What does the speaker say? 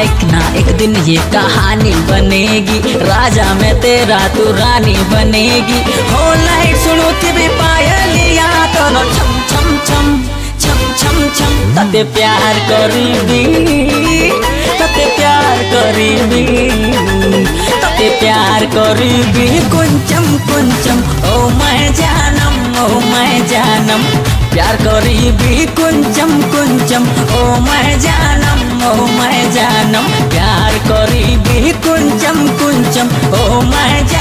एक ना एक दिन ये कहानी बनेगी। राजा में तेरा तू रानी बनेगी। हो लाइट सुनो भी पायलिया तो न छम छम छम छम छम छम, तते प्यार करीबी। तते प्यार करीबी। तते प्यार करीबी। कुंचम कुंचम, ओ मैं जानम, ओ मैं जानम। प्यार करीबी। कुंचम कुंचम, ओ मैं जानम, ओ मैं करीबी कुंचम कुंचम ओ मैं जानम